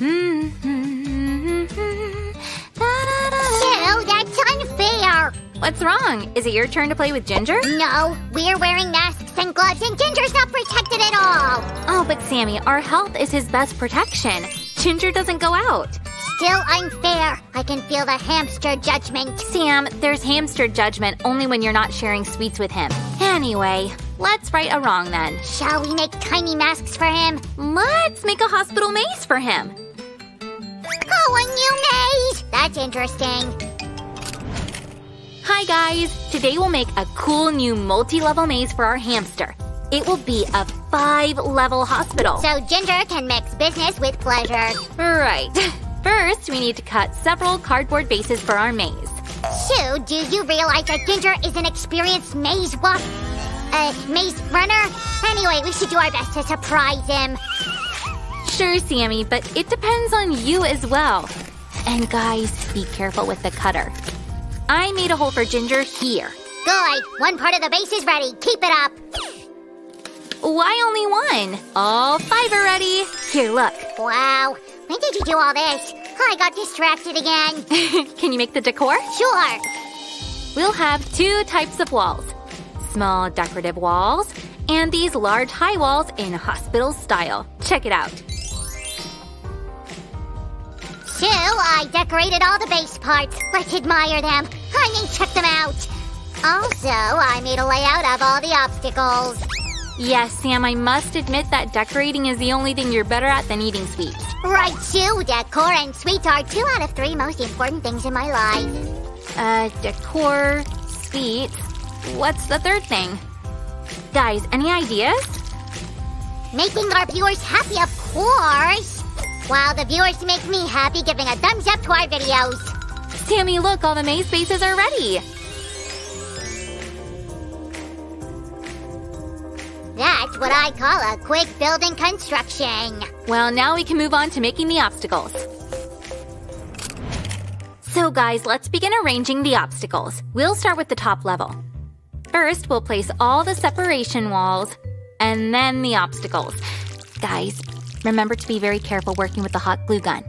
That's unfair. What's wrong? Is it your turn to play with Ginger? No, we're wearing masks and gloves, and Ginger's not protected at all. Oh, but Sammy, our health is his best protection. Ginger doesn't go out. Still unfair. I can feel the hamster judgment. Sam, there's hamster judgment only when you're not sharing sweets with him. Anyway, let's right a wrong then. Shall we make tiny masks for him? Let's make a hospital maze for him. Oh, a new maze! That's interesting. Hi guys! Today we'll make a cool new multi-level maze for our hamster. It will be a five-level hospital. So Ginger can mix business with pleasure. Right. First, we need to cut several cardboard bases for our maze. Sue, do you realize that Ginger is an experienced maze walk, uh, maze runner? Anyway, we should do our best to surprise him. Sure, Sammy, but it depends on you as well. And guys, be careful with the cutter. I made a hole for Ginger here. Good. One part of the base is ready. Keep it up. Why only one? All five are ready. Here, look. Wow. When did you do all this? Oh, I got distracted again. Can you make the decor? Sure. We'll have two types of walls. Small decorative walls and these large high walls in hospital style. Check it out. Sue, I decorated all the base parts. Let's admire them. I mean, check them out. Also, I made a layout of all the obstacles. Yes, Sam, I must admit that decorating is the only thing you're better at than eating sweets. Right, Sue. Decor and sweets are two out of three most important things in my life. Uh, decor, sweets. What's the third thing? Guys, any ideas? Making our viewers happy, of course. While the viewers make me happy giving a thumbs up to our videos. Sammy, look, all the maze spaces are ready. That's what I call a quick building construction. Well, now we can move on to making the obstacles. So guys, let's begin arranging the obstacles. We'll start with the top level. First, we'll place all the separation walls, and then the obstacles. Guys, remember to be very careful working with the hot glue gun.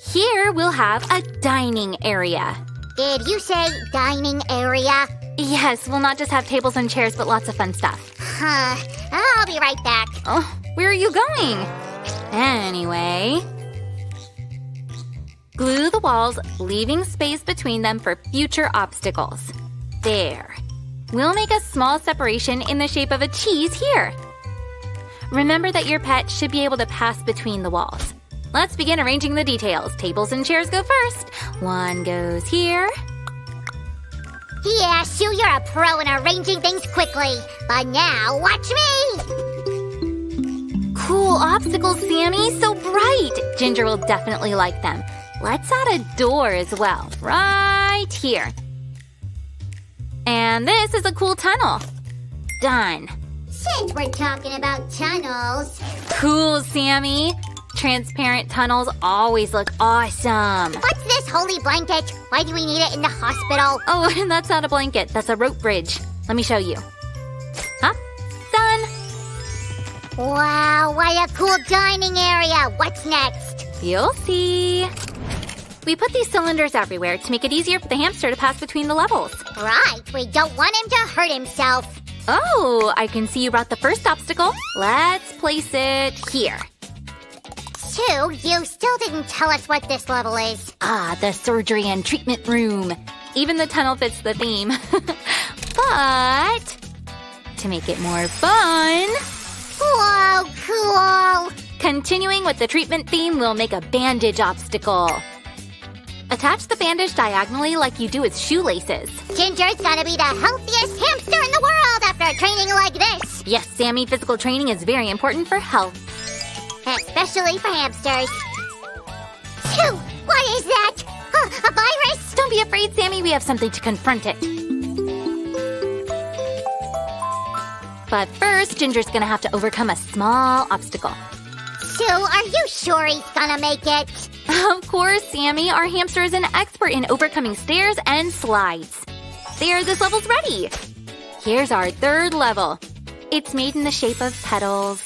Here, we'll have a dining area. Did you say dining area? Yes, we'll not just have tables and chairs, but lots of fun stuff. Huh. I'll be right back. Oh, where are you going? Anyway. Glue the walls, leaving space between them for future obstacles. There. We'll make a small separation in the shape of a cheese here. Remember that your pet should be able to pass between the walls. Let's begin arranging the details. Tables and chairs go first. One goes here. Yeah, Sue, you're a pro in arranging things quickly. But now, watch me! Cool obstacles, Sammy. So bright. Ginger will definitely like them. Let's add a door as well. Right here. And this is a cool tunnel. Done. Since we're talking about tunnels, Cool, Sammy. Transparent tunnels always look awesome. what's this holy blanket? Why do we need it in the hospital? Oh, that's not a blanket. That's a rope bridge. Let me show you. Huh? Done. Wow, what a cool dining area. What's next? You'll see. We put these cylinders everywhere to make it easier for the hamster to pass between the levels. Right, we don't want him to hurt himself. Oh, I can see you brought the first obstacle. Let's place it here. Sue, you still didn't tell us what this level is. Ah, the surgery and treatment room. Even the tunnel fits the theme. but to make it more fun, Whoa, cool. continuing with the treatment theme, we'll make a bandage obstacle. Attach the bandage diagonally like you do with shoelaces. Ginger's gonna be the healthiest hamster in the world after training like this. Yes, Sammy, physical training is very important for health. Especially for hamsters. Sue, what is that? Huh, a virus? Don't be afraid, Sammy, we have something to confront it. But first, Ginger's gonna have to overcome a small obstacle. Sue, are you sure he's gonna make it? Of course, Sammy, our hamster is an expert in overcoming stairs and slides. There, this level's ready. Here's our third level. It's made in the shape of petals.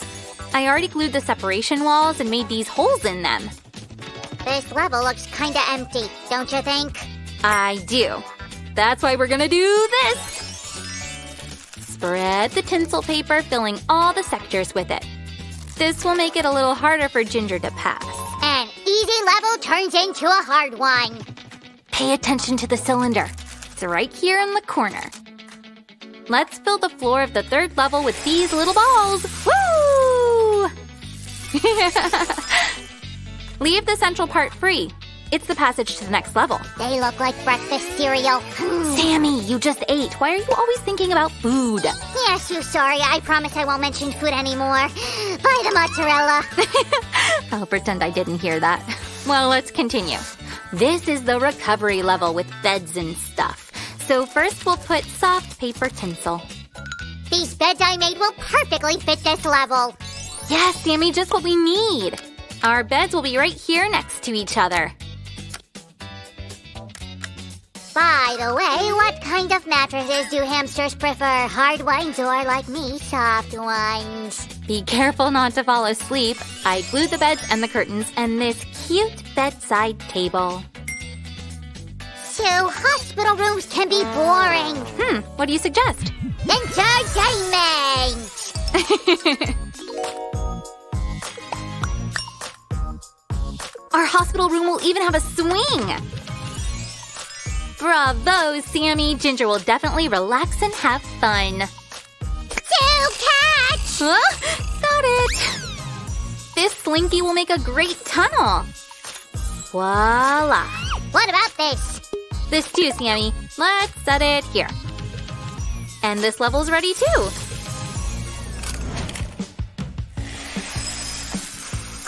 I already glued the separation walls and made these holes in them. This level looks kinda empty, don't you think? I do. That's why we're gonna do this! Spread the tinsel paper, filling all the sectors with it. This will make it a little harder for Ginger to pass. An easy level turns into a hard one. Pay attention to the cylinder. It's right here in the corner. Let's fill the floor of the third level with these little balls. Woo! Leave the central part free. It's the passage to the next level. They look like breakfast cereal. Sammy, you just ate. Why are you always thinking about food? yes, you sorry. I promise I won't mention food anymore. Buy the mozzarella. I'll pretend I didn't hear that. Well, let's continue. This is the recovery level with beds and stuff. So first we'll put soft paper tinsel. These beds I made will perfectly fit this level. Yes, Sammy, just what we need. Our beds will be right here next to each other. By the way, what kind of mattresses do hamsters prefer? Hard ones or, like me, soft ones? Be careful not to fall asleep. I glued the beds and the curtains and this cute bedside table. So, hospital rooms can be boring. Hmm, what do you suggest? Entertainment! Our hospital room will even have a swing! Bravo, Sammy! Ginger will definitely relax and have fun. To catch! Huh? Got it! This slinky will make a great tunnel. Voila! What about this? This too, Sammy. Let's set it here. And this level's ready too.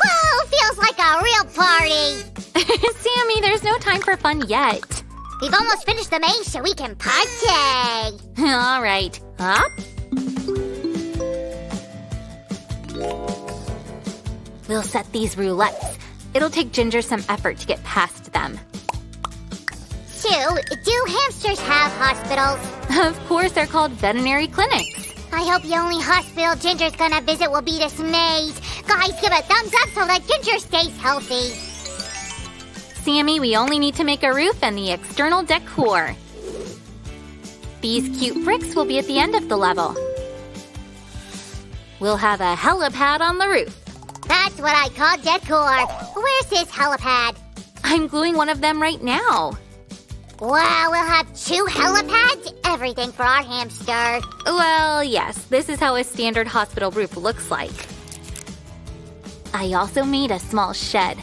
Whoa, feels like a real party. Sammy, there's no time for fun yet. We've almost finished the maze so we can party. All right. Up. We'll set these roulettes. It'll take Ginger some effort to get past them. Do hamsters have hospitals? Of course, they're called veterinary clinics. I hope the only hospital Ginger's gonna visit will be this maze. Guys, give a thumbs up so that Ginger stays healthy. Sammy, we only need to make a roof and the external decor. These cute bricks will be at the end of the level. We'll have a helipad on the roof. That's what I call decor. Where's this helipad? I'm gluing one of them right now. Wow, we'll have two helipads? Everything for our hamster. Well, yes, this is how a standard hospital roof looks like. I also made a small shed.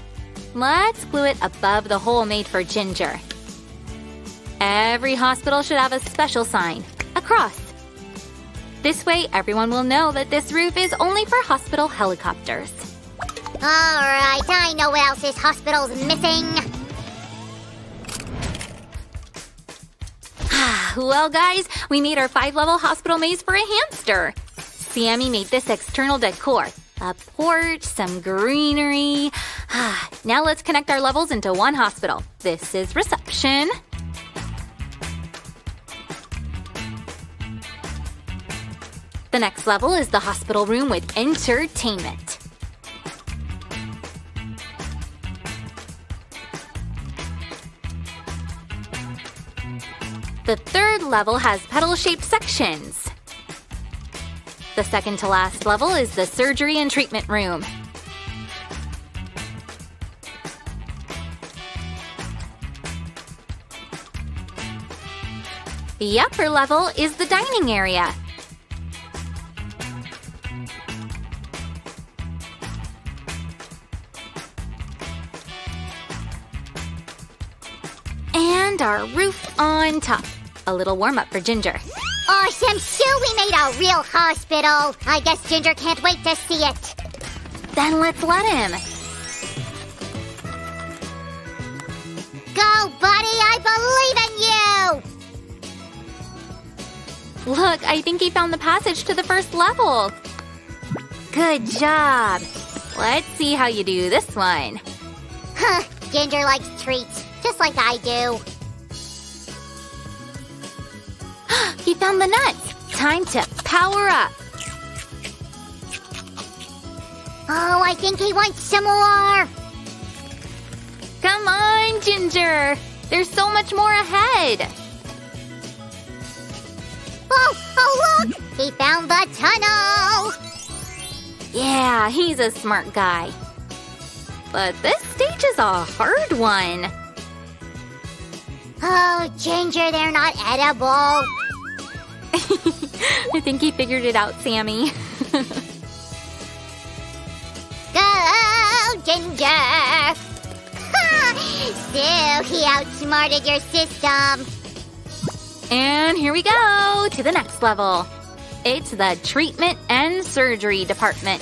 Let's glue it above the hole made for Ginger. Every hospital should have a special sign, a cross. This way, everyone will know that this roof is only for hospital helicopters. Alright, I know what else this hospital's missing. Well, guys, we made our five level hospital maze for a hamster. Sammy made this external decor a porch, some greenery. Ah, now let's connect our levels into one hospital. This is reception. The next level is the hospital room with entertainment. The third level has petal-shaped sections. The second to last level is the surgery and treatment room. The upper level is the dining area. And our roof on top. A little warm up for Ginger. Awesome, Sue, we made a real hospital. I guess Ginger can't wait to see it. Then let's let him. Go, buddy, I believe in you! Look, I think he found the passage to the first level. Good job. Let's see how you do this one. Huh, Ginger likes treats, just like I do. He found the nuts. Time to power up. Oh, I think he wants some more. Come on, Ginger! There's so much more ahead! Oh, oh look! He found the tunnel! Yeah, he's a smart guy. But this stage is a hard one. Oh, Ginger, they're not edible. I think he figured it out, Sammy. Go, Ginger! Still, he outsmarted your system. and here we go to the next level. It's the treatment and surgery department.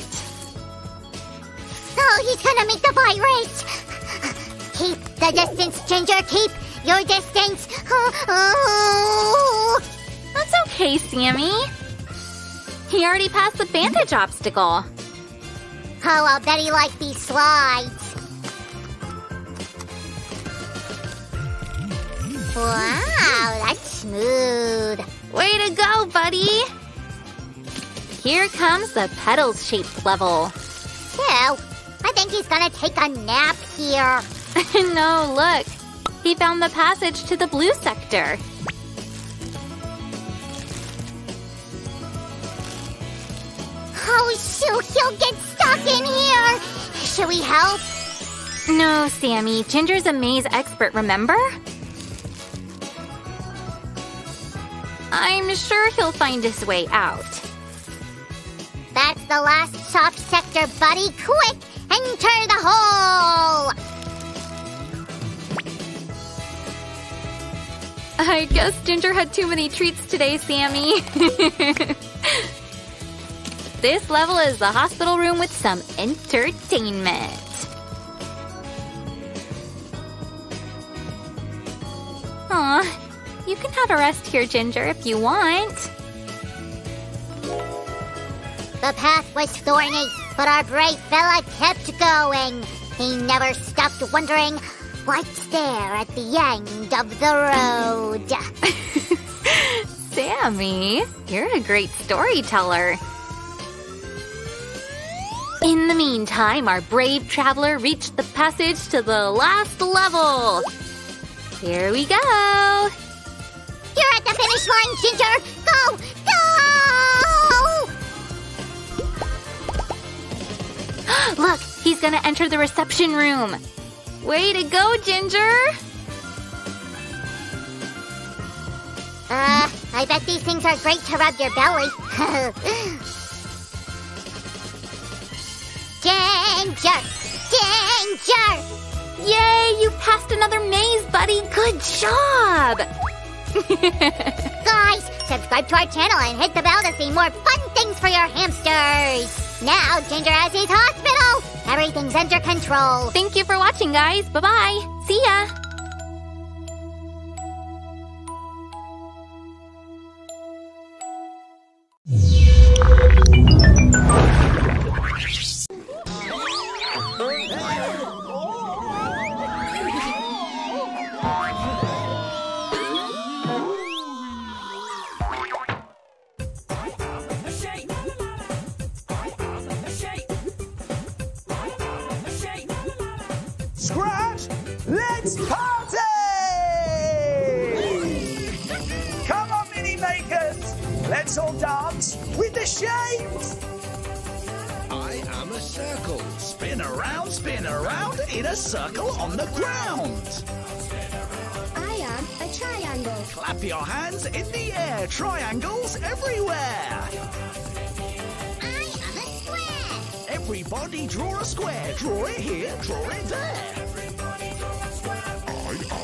Oh, he's gonna make the virus. Keep the distance, Ginger. Keep your distance. Oh, That's okay, Sammy. He already passed the bandage obstacle. oh I'll bet he liked these slides. Wow, that's smooth. Way to go, buddy! Here comes the petals shaped level. So, I think he's gonna take a nap here. no, look. He found the passage to the blue sector. He'll get stuck in here. Should we help? No, Sammy. Ginger's a maze expert, remember? I'm sure he'll find his way out. That's the last soft sector, buddy. Quick, enter the hole. I guess Ginger had too many treats today, Sammy. this level is the hospital room with some entertainment. Aw, you can have a rest here, Ginger, if you want. The path was thorny, but our brave fella kept going. He never stopped wondering what's there at the end of the road. Sammy, you're a great storyteller. In the meantime, our brave traveler reached the passage to the last level. Here we go. You're at the finish line, Ginger. Go, go! Look, he's gonna enter the reception room. Way to go, Ginger! Uh, I bet these things are great to rub your belly. Ginger! Danger! Yay, you passed another maze, buddy. Good job! Guys, subscribe to our channel and hit the bell to see more fun things for your hamsters. Now, Ginger has his hospital. Everything's under control. Thank you for watching, guys. Bye bye. See ya.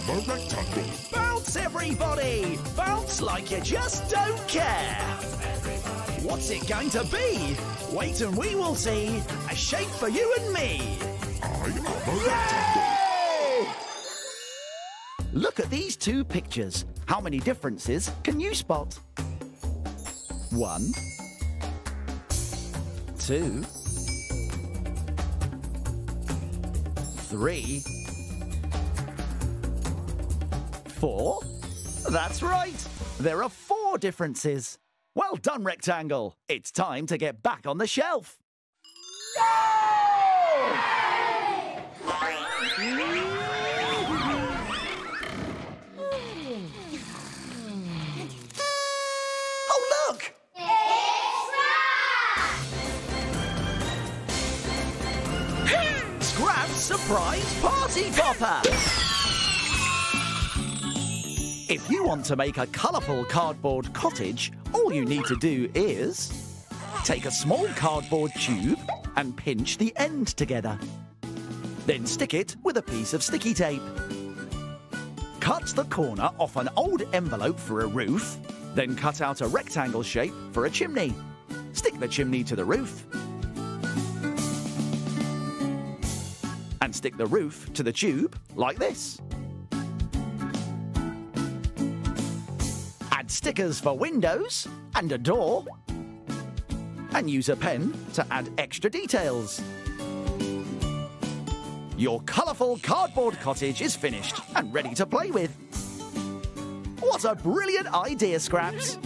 A rectangle. Bounce, everybody. Bounce like you just don't care. What's it going to be? Wait and we will see. A shape for you and me. I am a rectangle. Look at these two pictures. How many differences can you spot? One, two, three, four. That's right. There are four differences. Well done, Rectangle. It's time to get back on the shelf. Oh, surprise party popper! If you want to make a colourful cardboard cottage, all you need to do is take a small cardboard tube and pinch the end together. Then stick it with a piece of sticky tape. Cut the corner off an old envelope for a roof, then cut out a rectangle shape for a chimney. Stick the chimney to the roof. And stick the roof to the tube like this. Stickers for windows and a door. And use a pen to add extra details. Your colourful cardboard cottage is finished and ready to play with. What a brilliant idea, Scraps!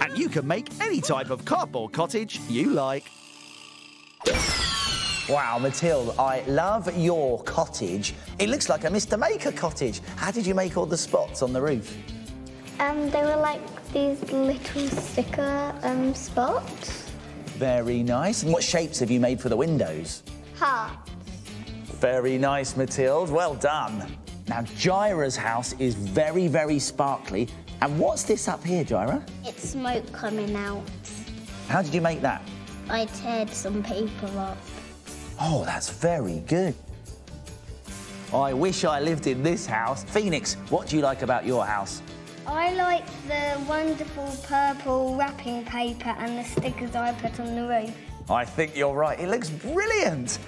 And you can make any type of cardboard cottage you like. Wow, Matilda, I love your cottage. It looks like a Mr. Maker cottage. How did you make all the spots on the roof? Um, they were like these little sticker um, spots. Very nice. And what shapes have you made for the windows? Heart. Very nice, Mathilde. Well done. Now, Gyra's house is very, very sparkly. And what's this up here, Gyra? It's smoke coming out. How did you make that? I teared some paper up. Oh, that's very good. I wish I lived in this house. Phoenix, what do you like about your house? I like the wonderful purple wrapping paper and the stickers I put on the roof. I think you're right. It looks brilliant.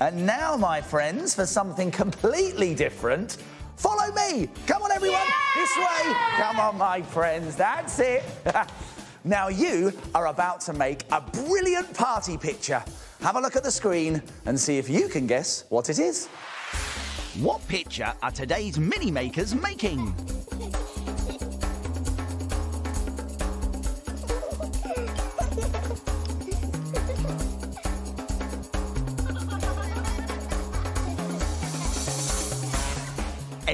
And now, my friends, for something completely different, follow me. Come on, everyone. This way. Come on, my friends. That's it. now, you are about to make a brilliant party picture. Have a look at the screen and see if you can guess what it is. What picture are today's mini makers making?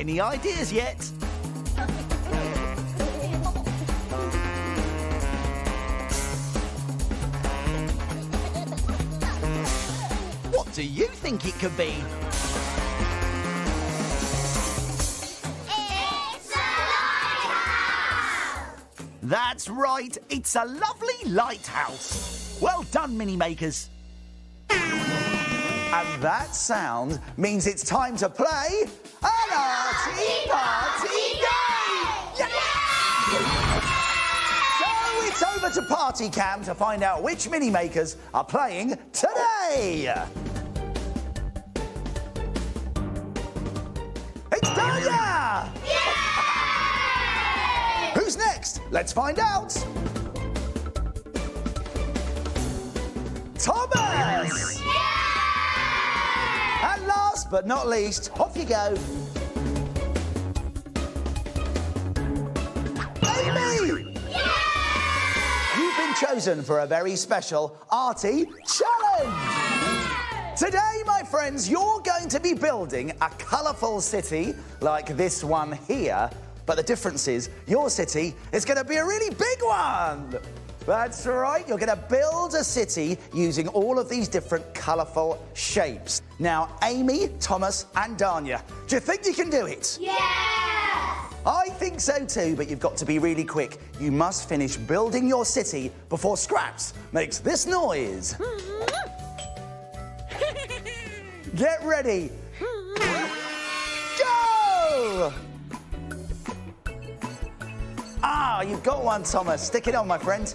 Any ideas yet? What do you think it could be? It's a lighthouse! That's right, it's a lovely lighthouse. Well done, mini makers. And that sound means it's time to play party game! So it's over to Party Cam to find out which mini makers are playing today. It's Danya! Yeah! Who's next? Let's find out. Thomas! And last but not least, off you go. Chosen for a very special Arty challenge. Today, my friends, you're going to be building a colourful city like this one here. But the difference is, your city is going to be a really big one. That's right, you're going to build a city using all of these different colourful shapes. Now, Amy, Thomas, and Danya, do you think you can do it? Yeah! I think so too, but you've got to be really quick. You must finish building your city before Scraps makes this noise. Get ready. Go! Ah, you've got one, Thomas. Stick it on, my friend.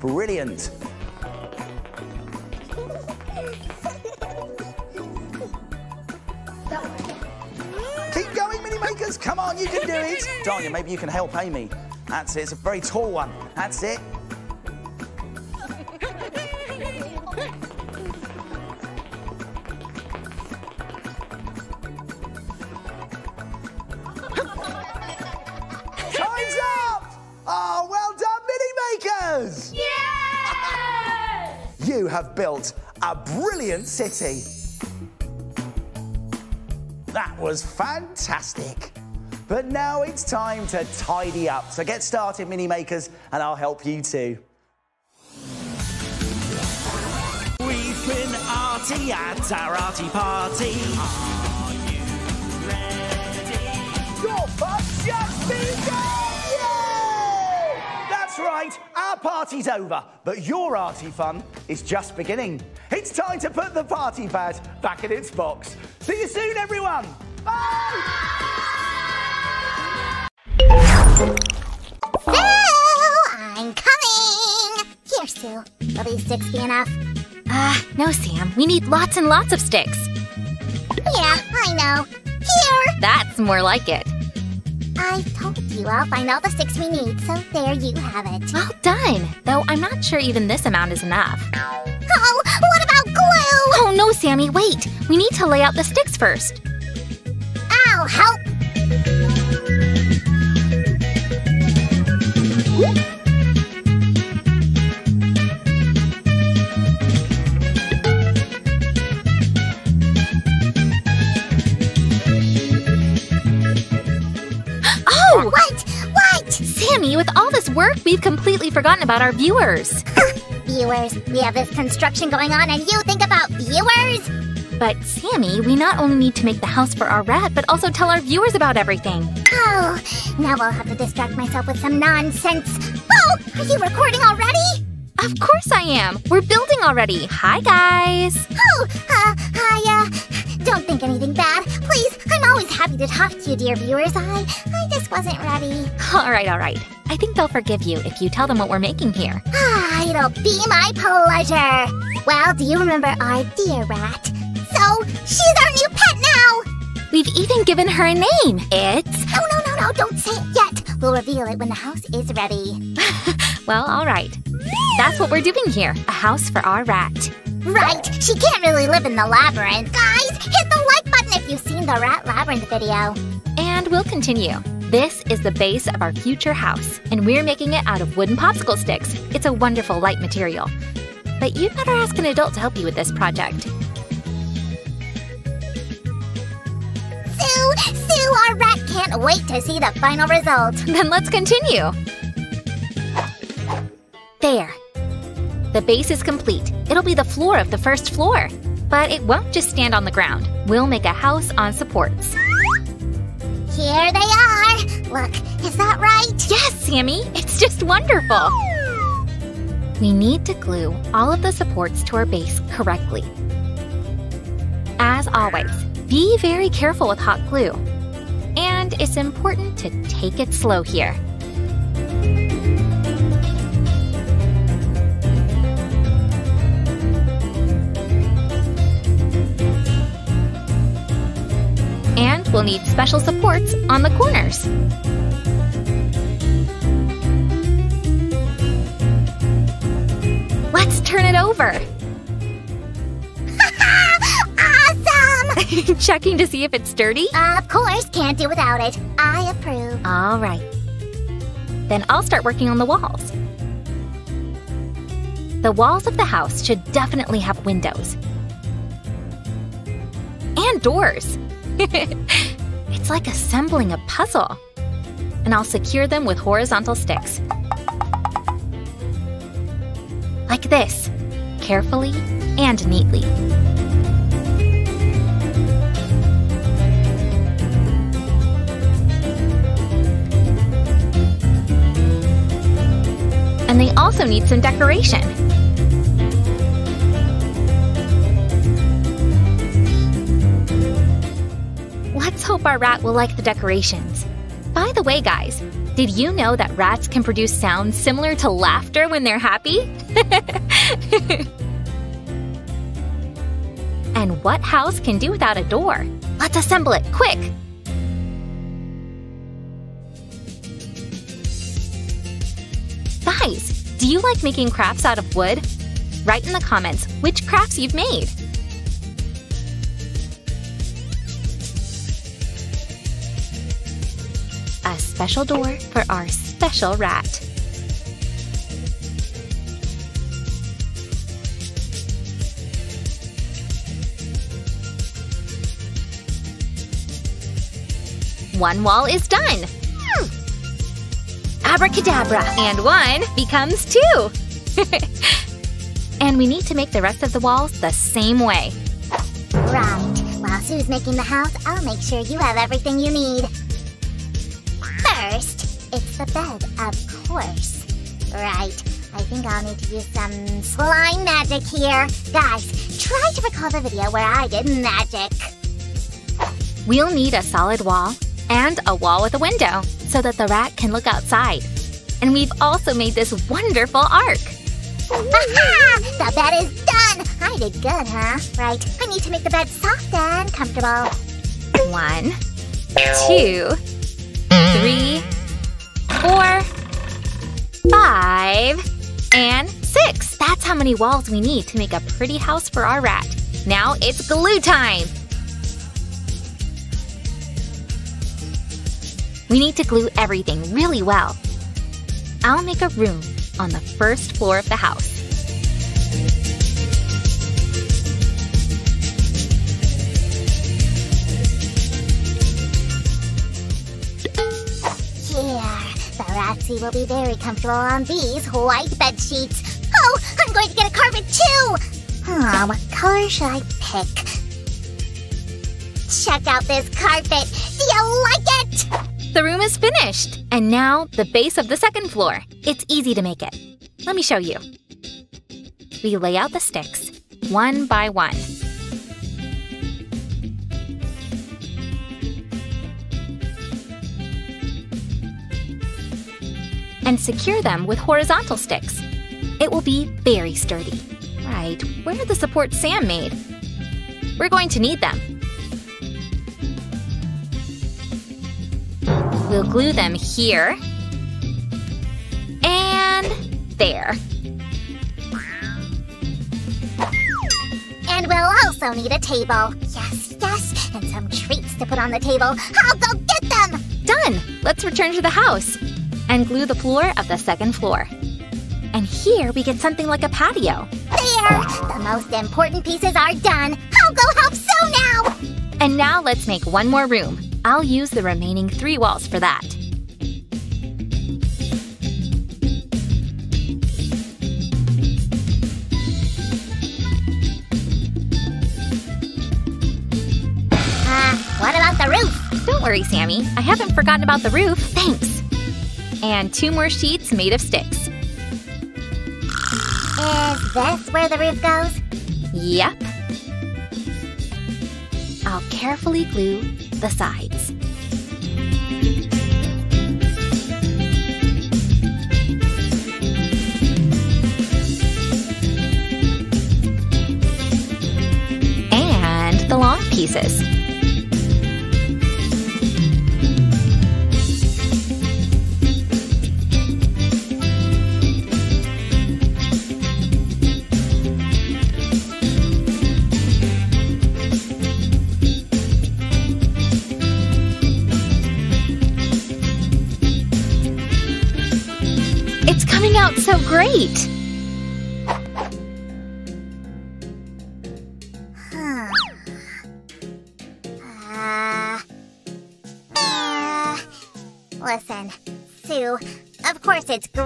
Brilliant. Come on, you can do it. Danya, maybe you can help Amy. That's it. It's a very tall one. That's it. Time's up! Oh, well done, mini makers! Yeah! You have built a brilliant city. That was fantastic. But now it's time to tidy up. So get started, Mini Makers, and I'll help you too. We've been arty at our arty party. Are you ready? Your fun's just begun! That's right, our party's over, but your arty fun is just beginning. It's time to put the party pad back in its box. See you soon, everyone! Bye! Sue, I'm coming. Here, Sue. Will these sticks be enough? Ah, no, Sam. We need lots and lots of sticks. Yeah, I know. Here. That's more like it. I told you I'll find all the sticks we need, so there you have it. Well done. Though I'm not sure even this amount is enough. Oh, what about glue? Oh no, Sammy, wait. We need to lay out the sticks first. I'll help. Oh! What? What? Sammy, with all this work, we've completely forgotten about our viewers. Viewers, we have this construction going on and you think about viewers? But Sammy, we not only need to make the house for our rat, but also tell our viewers about everything. Oh, now I'll have to distract myself with some nonsense. Oh, are you recording already? Of course I am. We're building already. Hi, guys. Oh, uh, I, uh, don't think anything bad. Please, I'm always happy to talk to you, dear viewers. I, I just wasn't ready. All right, all right. I think they'll forgive you if you tell them what we're making here. Ah, it'll be my pleasure. Well, do you remember our dear rat? So, she's our new pet now. We've even given her a name. It's. No, oh, no, no, no, don't say it yet. We'll reveal it when the house is ready. Well, all right. That's what we're doing here a house for our rat. Right, she can't really live in the labyrinth. Guys, hit the like button if you've seen the Rat Labyrinth video. And we'll continue. This is the base of our future house, and we're making it out of wooden popsicle sticks. It's a wonderful light material. But you'd better ask an adult to help you with this project. Sue, Sue, our rat can't wait to see the final result. Then let's continue. There. The base is complete. It'll be the floor of the first floor. But it won't just stand on the ground. We'll make a house on supports. Here they are. Look, is that right? Yes, Sammy! It's just wonderful! We need to glue all of the supports to our base correctly. As always, be very careful with hot glue. And it's important to take it slow here. And we'll need special supports on the corners. Let's turn it over. Checking to see if it's sturdy? Uh, of course, can't do without it. I approve. All right. Then I'll start working on the walls. The walls of the house should definitely have windows. And doors. it's like assembling a puzzle. And I'll secure them with horizontal sticks. Like this, carefully and neatly. Also need some decoration. Let's hope our rat will like the decorations. By the way, guys, did you know that rats can produce sounds similar to laughter when they're happy? and what house can do without a door? Let's assemble it, quick! Guys, do you like making crafts out of wood? Write in the comments which crafts you've made. A special door for our special rat. One wall is done! Abracadabra, and one becomes two. and we need to make the rest of the walls the same way. Right. While Sue's making the house, I'll make sure you have everything you need. First, it's the bed, of course. Right. I think I'll need to use some slime magic here. Guys, try to recall the video where I did magic. We'll need a solid wall and a wall with a window so that the rat can look outside. And we've also made this wonderful ark. Aha! The bed is done! I did good, huh? Right. I need to make the bed soft and comfortable. One, two, three, four, five, and six. That's how many walls we need to make a pretty house for our rat. Now it's glue time! We need to glue everything really well. I'll make a room on the first floor of the house. Here, the Ratsy will be very comfortable on these white bed sheets. Oh, I'm going to get a carpet too! Hmm, what color should I pick? Check out this carpet! Do you like it? The room is finished! And now the base of the second floor. It's easy to make it. Let me show you. We lay out the sticks, one by one. And secure them with horizontal sticks. It will be very sturdy. Right, where are the supports Sam made? We're going to need them. We'll glue them here and there. And we'll also need a table. Yes, yes, and some treats to put on the table. I'll go get them! Done! Let's return to the house and glue the floor of the second floor. And here we get something like a patio. There! The most important pieces are done. I'll go help Sue now! And now let's make one more room. I'll use the remaining three walls for that. Uh, what about the roof? Don't worry, Sammy. I haven't forgotten about the roof. Thanks. And two more sheets made of sticks. Is this where the roof goes? Yep. I'll carefully glue the sides. It's coming out so great!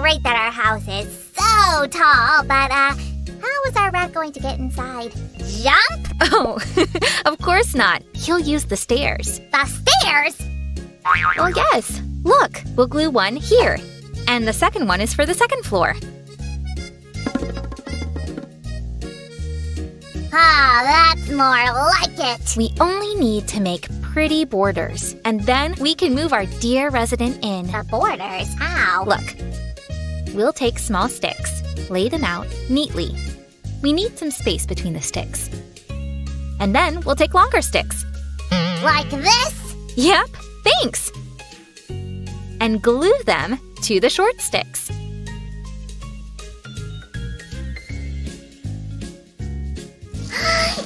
Great that our house is so tall, but, uh, how is our rat going to get inside? Jump? Oh, of course not. He'll use the stairs. The stairs? Well, yes. Look, we'll glue one here. And the second one is for the second floor. Ah, that's more like it. We only need to make pretty borders. And then we can move our dear resident in. The borders? How? Look, we'll take small sticks, lay them out neatly. We need some space between the sticks. And then we'll take longer sticks. Like this? Yep, thanks. And glue them to the short sticks.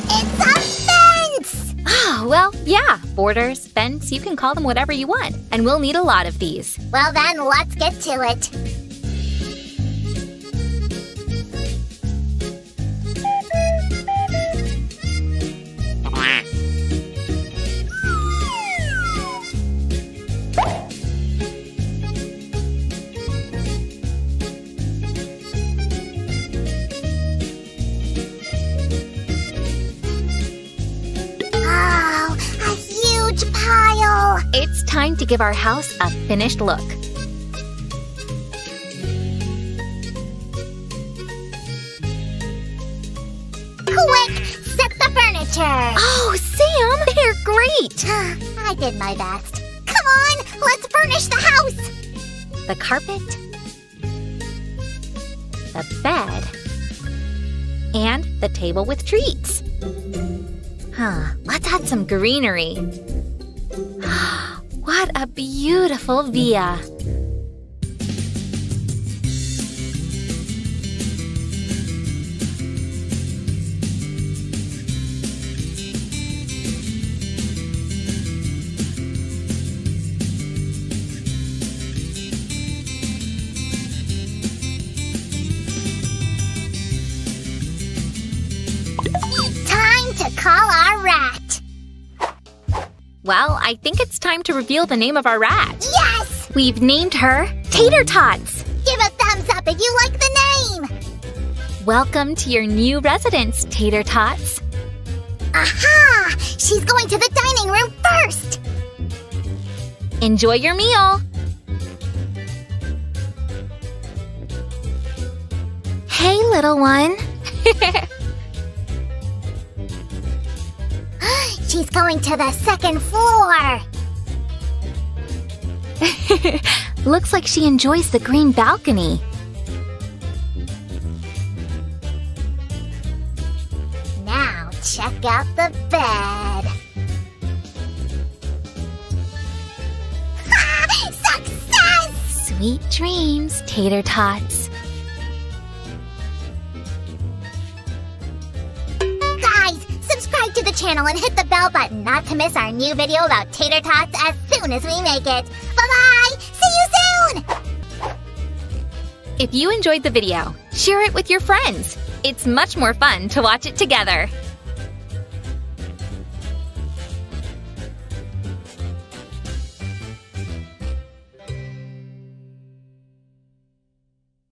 It's a fence! Oh, well, yeah, borders, fence, you can call them whatever you want. And we'll need a lot of these. Well then, let's get to it. Give our house a finished look. Quick, set the furniture. Oh, Sam, they're great! I did my best. Come on, let's furnish the house. The carpet, the bed, and the table with treats. Huh, let's add some greenery. what a beautiful villa! I think it's time to reveal the name of our rat. Yes! We've named her Tater Tots. Give a thumbs up if you like the name. Welcome to your new residence, Tater Tots. Aha! She's going to the dining room first. Enjoy your meal. Hey, little one. She's going to the second floor. Looks like she enjoys the green balcony. Now check out the bed. Success! Sweet dreams, Tater Tots. Channel and hit the bell button not to miss our new video about tater tots as soon as we make it. Bye-bye! See you soon! If you enjoyed the video, share it with your friends. It's much more fun to watch it together.